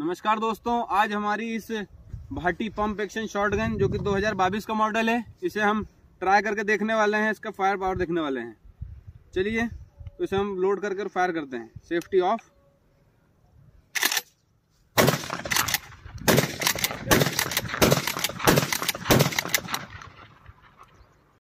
नमस्कार दोस्तों, आज हमारी इस Bhati pump action shotgun जो कि 2022 का मॉडल है, इसे हम ट्राई करके देखने वाले हैं, इसका फायर पावर देखने वाले हैं। चलिए तो इसे हम लोड करके फायर करते हैं। Safety of